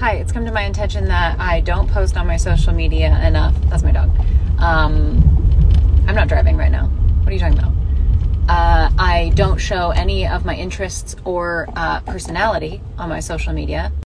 Hi, it's come to my intention that I don't post on my social media enough. That's my dog. Um, I'm not driving right now. What are you talking about? Uh, I don't show any of my interests or uh, personality on my social media.